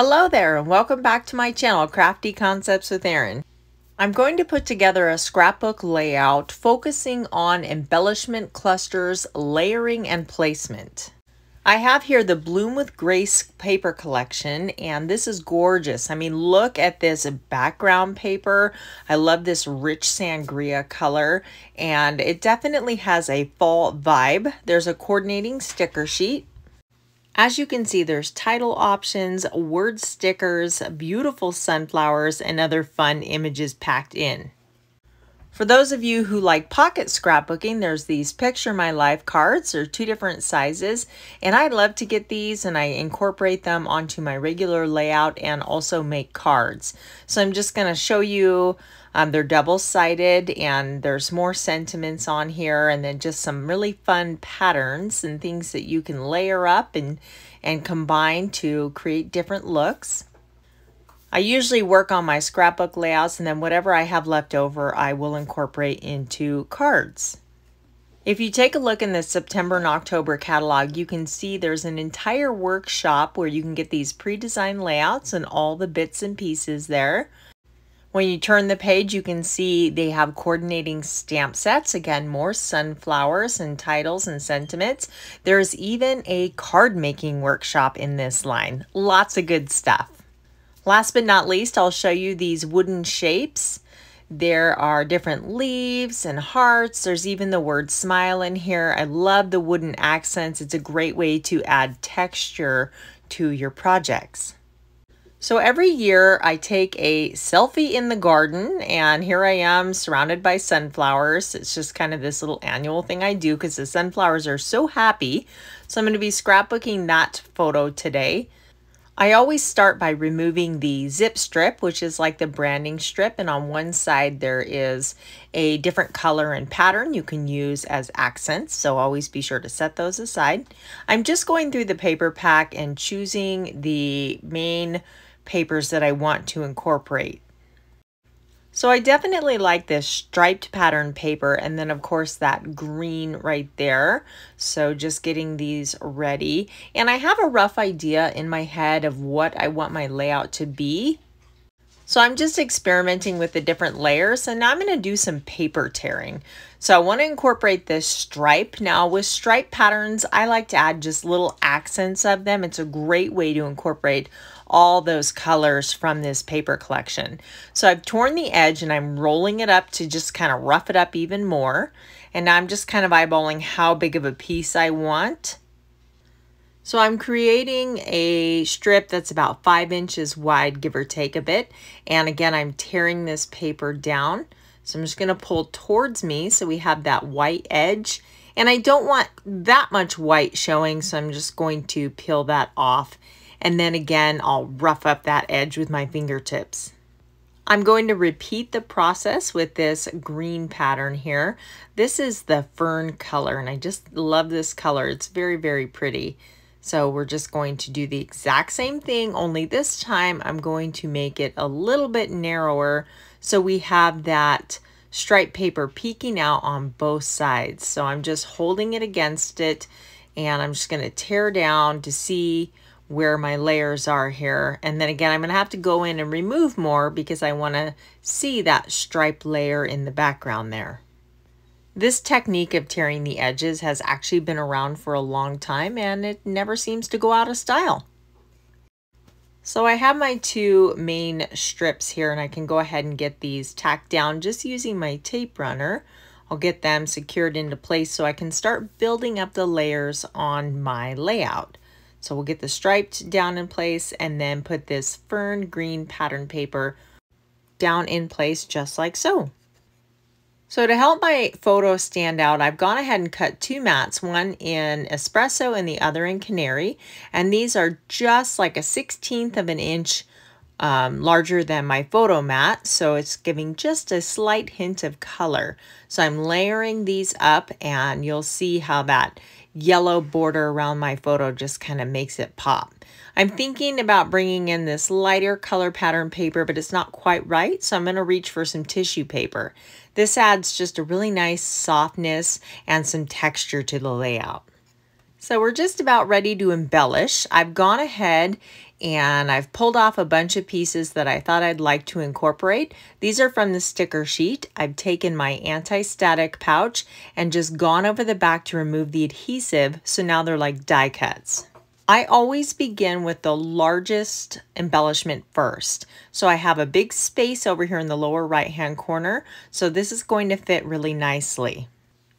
Hello there and welcome back to my channel, Crafty Concepts with Erin. I'm going to put together a scrapbook layout focusing on embellishment clusters, layering, and placement. I have here the Bloom with Grace paper collection, and this is gorgeous. I mean, look at this background paper. I love this rich sangria color, and it definitely has a fall vibe. There's a coordinating sticker sheet. As you can see, there's title options, word stickers, beautiful sunflowers, and other fun images packed in. For those of you who like pocket scrapbooking, there's these Picture My Life cards. They're two different sizes, and I love to get these and I incorporate them onto my regular layout and also make cards. So I'm just going to show you, um, they're double-sided and there's more sentiments on here and then just some really fun patterns and things that you can layer up and, and combine to create different looks. I usually work on my scrapbook layouts and then whatever I have left over I will incorporate into cards. If you take a look in the September and October catalog, you can see there's an entire workshop where you can get these pre-designed layouts and all the bits and pieces there. When you turn the page, you can see they have coordinating stamp sets. Again, more sunflowers and titles and sentiments. There's even a card making workshop in this line. Lots of good stuff. Last but not least, I'll show you these wooden shapes. There are different leaves and hearts. There's even the word smile in here. I love the wooden accents. It's a great way to add texture to your projects. So every year I take a selfie in the garden and here I am surrounded by sunflowers. It's just kind of this little annual thing I do because the sunflowers are so happy. So I'm going to be scrapbooking that photo today. I always start by removing the zip strip, which is like the branding strip. And on one side, there is a different color and pattern you can use as accents. So always be sure to set those aside. I'm just going through the paper pack and choosing the main papers that I want to incorporate. So I definitely like this striped pattern paper and then of course that green right there. So just getting these ready. And I have a rough idea in my head of what I want my layout to be. So I'm just experimenting with the different layers and now I'm going to do some paper tearing. So I want to incorporate this stripe. Now with stripe patterns, I like to add just little accents of them. It's a great way to incorporate all those colors from this paper collection. So I've torn the edge and I'm rolling it up to just kind of rough it up even more. And now I'm just kind of eyeballing how big of a piece I want. So I'm creating a strip that's about five inches wide, give or take a bit. And again, I'm tearing this paper down. So I'm just going to pull towards me so we have that white edge. And I don't want that much white showing, so I'm just going to peel that off and then again, I'll rough up that edge with my fingertips. I'm going to repeat the process with this green pattern here. This is the fern color, and I just love this color. It's very, very pretty. So we're just going to do the exact same thing, only this time I'm going to make it a little bit narrower so we have that striped paper peeking out on both sides. So I'm just holding it against it, and I'm just going to tear down to see where my layers are here. And then again, I'm going to have to go in and remove more because I want to see that stripe layer in the background there. This technique of tearing the edges has actually been around for a long time and it never seems to go out of style. So I have my two main strips here and I can go ahead and get these tacked down just using my tape runner. I'll get them secured into place so I can start building up the layers on my layout. So we'll get the striped down in place and then put this fern green pattern paper down in place just like so. So to help my photo stand out, I've gone ahead and cut two mats, one in espresso and the other in canary. And these are just like a 16th of an inch um, larger than my photo mat. So it's giving just a slight hint of color. So I'm layering these up and you'll see how that yellow border around my photo just kind of makes it pop. I'm thinking about bringing in this lighter color pattern paper, but it's not quite right, so I'm going to reach for some tissue paper. This adds just a really nice softness and some texture to the layout. So we're just about ready to embellish. I've gone ahead and I've pulled off a bunch of pieces that I thought I'd like to incorporate. These are from the sticker sheet. I've taken my anti-static pouch and just gone over the back to remove the adhesive so now they're like die cuts. I always begin with the largest embellishment first. So I have a big space over here in the lower right hand corner. So this is going to fit really nicely.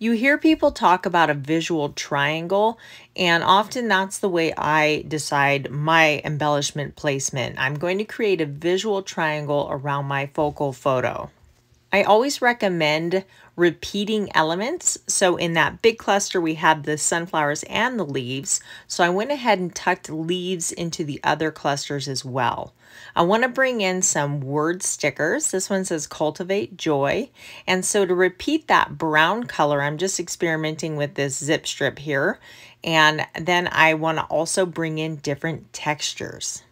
You hear people talk about a visual triangle, and often that's the way I decide my embellishment placement. I'm going to create a visual triangle around my focal photo. I always recommend repeating elements. So in that big cluster, we had the sunflowers and the leaves. So I went ahead and tucked leaves into the other clusters as well. I want to bring in some word stickers. This one says cultivate joy. And so to repeat that brown color, I'm just experimenting with this zip strip here. And then I want to also bring in different textures.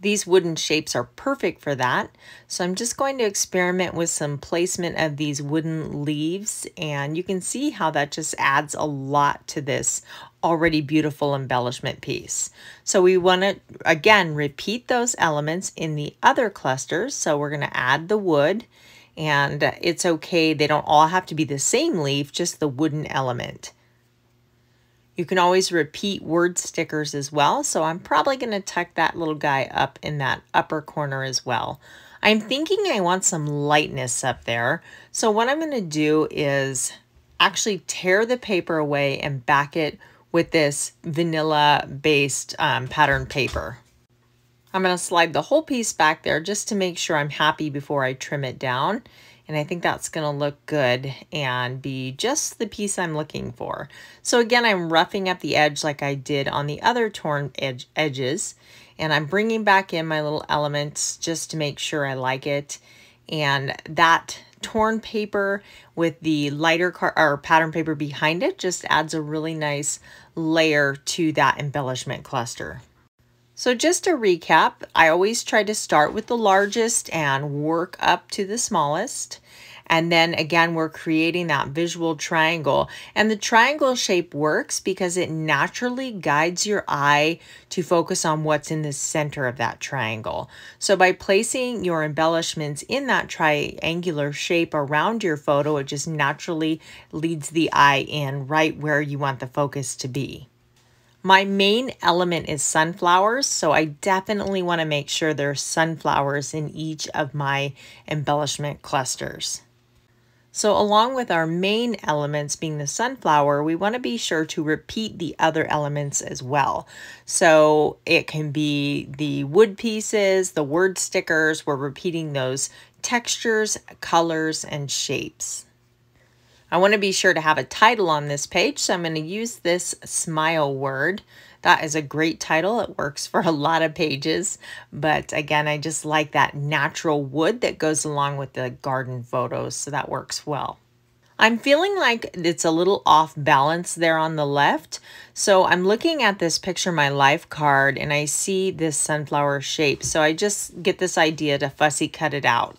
These wooden shapes are perfect for that. So I'm just going to experiment with some placement of these wooden leaves and you can see how that just adds a lot to this already beautiful embellishment piece. So we want to, again, repeat those elements in the other clusters. So we're going to add the wood and it's okay. They don't all have to be the same leaf, just the wooden element. You can always repeat word stickers as well. So I'm probably going to tuck that little guy up in that upper corner as well. I'm thinking I want some lightness up there. So what I'm going to do is actually tear the paper away and back it with this vanilla based um, pattern paper. I'm going to slide the whole piece back there just to make sure I'm happy before I trim it down. And I think that's going to look good and be just the piece I'm looking for. So again, I'm roughing up the edge like I did on the other torn edge edges. And I'm bringing back in my little elements just to make sure I like it. And that torn paper with the lighter car or pattern paper behind it just adds a really nice layer to that embellishment cluster. So just to recap, I always try to start with the largest and work up to the smallest. And then again, we're creating that visual triangle. And the triangle shape works because it naturally guides your eye to focus on what's in the center of that triangle. So by placing your embellishments in that triangular shape around your photo, it just naturally leads the eye in right where you want the focus to be. My main element is sunflowers, so I definitely want to make sure there's sunflowers in each of my embellishment clusters. So along with our main elements being the sunflower, we want to be sure to repeat the other elements as well. So it can be the wood pieces, the word stickers, we're repeating those textures, colors, and shapes. I want to be sure to have a title on this page, so I'm going to use this smile word. That is a great title. It works for a lot of pages, but again, I just like that natural wood that goes along with the garden photos, so that works well. I'm feeling like it's a little off balance there on the left. So I'm looking at this picture my life card and I see this sunflower shape. So I just get this idea to fussy cut it out.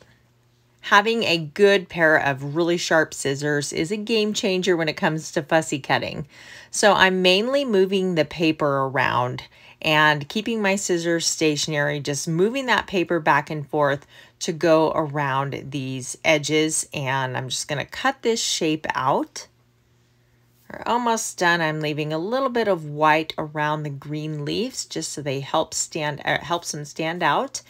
Having a good pair of really sharp scissors is a game changer when it comes to fussy cutting. So I'm mainly moving the paper around and keeping my scissors stationary, just moving that paper back and forth to go around these edges. And I'm just gonna cut this shape out. We're almost done. I'm leaving a little bit of white around the green leaves just so they help stand, uh, helps them stand out.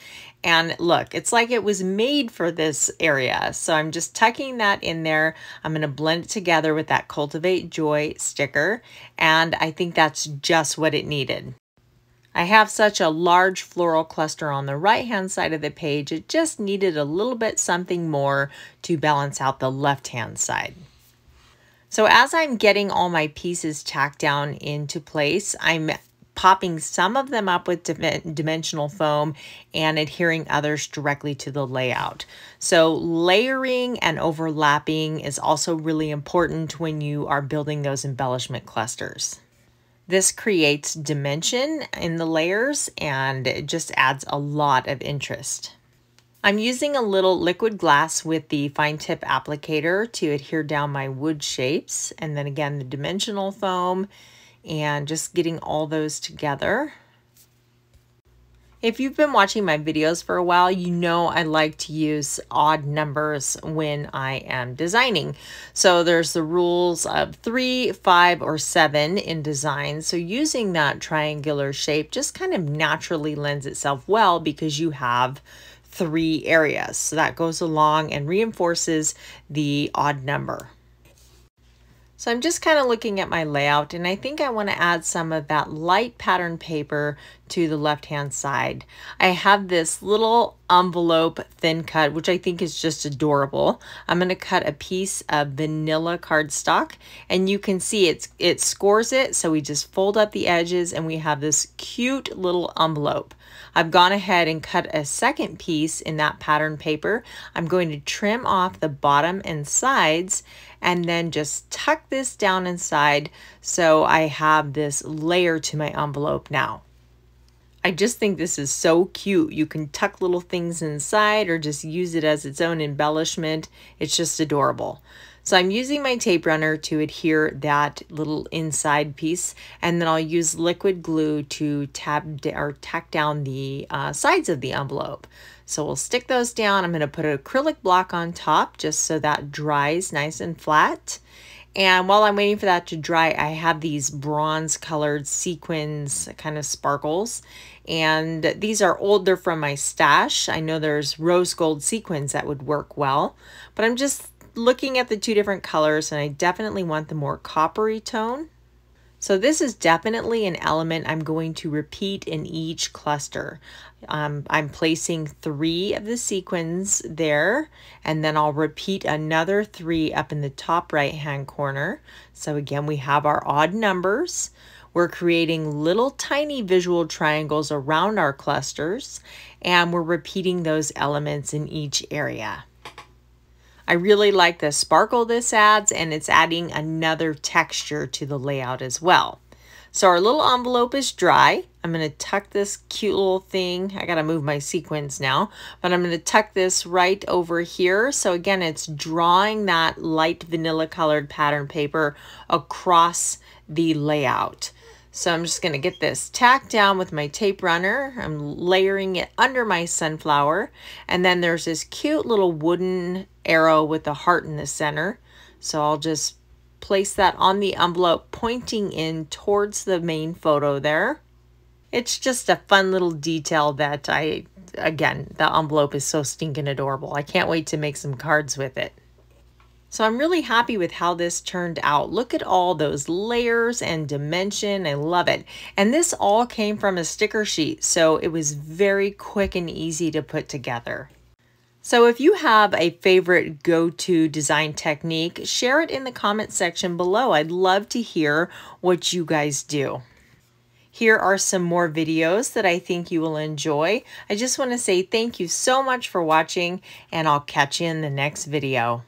And look, it's like it was made for this area. So I'm just tucking that in there. I'm going to blend it together with that Cultivate Joy sticker. And I think that's just what it needed. I have such a large floral cluster on the right hand side of the page. It just needed a little bit something more to balance out the left hand side. So as I'm getting all my pieces tacked down into place, I'm popping some of them up with dimensional foam and adhering others directly to the layout. So layering and overlapping is also really important when you are building those embellishment clusters. This creates dimension in the layers and it just adds a lot of interest. I'm using a little liquid glass with the fine tip applicator to adhere down my wood shapes and then again the dimensional foam and just getting all those together. If you've been watching my videos for a while, you know I like to use odd numbers when I am designing. So there's the rules of three, five, or seven in design. So using that triangular shape just kind of naturally lends itself well because you have three areas. So that goes along and reinforces the odd number. So I'm just kind of looking at my layout and I think I want to add some of that light pattern paper to the left hand side. I have this little envelope thin cut which I think is just adorable. I'm going to cut a piece of vanilla cardstock and you can see it's it scores it so we just fold up the edges and we have this cute little envelope. I've gone ahead and cut a second piece in that pattern paper. I'm going to trim off the bottom and sides and then just tuck this down inside so I have this layer to my envelope now. I just think this is so cute. You can tuck little things inside or just use it as its own embellishment. It's just adorable. So I'm using my tape runner to adhere that little inside piece and then I'll use liquid glue to tab or tack down the uh, sides of the envelope. So we'll stick those down. I'm going to put an acrylic block on top just so that dries nice and flat. And while I'm waiting for that to dry, I have these bronze colored sequins kind of sparkles. And these are old, they're from my stash. I know there's rose gold sequins that would work well, but I'm just looking at the two different colors and I definitely want the more coppery tone. So this is definitely an element I'm going to repeat in each cluster. Um, I'm placing three of the sequins there, and then I'll repeat another three up in the top right hand corner. So again, we have our odd numbers. We're creating little tiny visual triangles around our clusters, and we're repeating those elements in each area. I really like the sparkle this adds and it's adding another texture to the layout as well. So our little envelope is dry. I'm going to tuck this cute little thing. I got to move my sequins now, but I'm going to tuck this right over here. So again, it's drawing that light vanilla colored pattern paper across the layout. So I'm just going to get this tacked down with my tape runner. I'm layering it under my sunflower. And then there's this cute little wooden arrow with a heart in the center. So I'll just place that on the envelope pointing in towards the main photo there. It's just a fun little detail that I, again, the envelope is so stinking adorable. I can't wait to make some cards with it. So I'm really happy with how this turned out. Look at all those layers and dimension. I love it. And this all came from a sticker sheet, so it was very quick and easy to put together. So if you have a favorite go-to design technique, share it in the comment section below. I'd love to hear what you guys do. Here are some more videos that I think you will enjoy. I just want to say thank you so much for watching and I'll catch you in the next video.